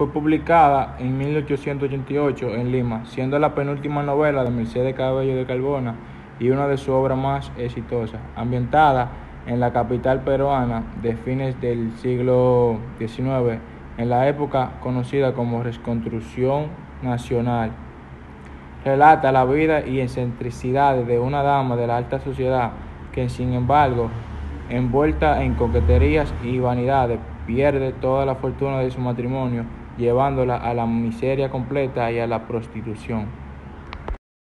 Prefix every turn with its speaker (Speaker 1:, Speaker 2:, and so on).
Speaker 1: fue publicada en 1888 en Lima, siendo la penúltima novela de Mercedes Cabello de Carbona y una de sus obras más exitosas, ambientada en la capital peruana de fines del siglo XIX, en la época conocida como Reconstrucción Nacional. Relata la vida y excentricidades de una dama de la alta sociedad que, sin embargo, envuelta en coqueterías y vanidades, pierde toda la fortuna de su matrimonio, llevándola a la miseria completa y a la prostitución.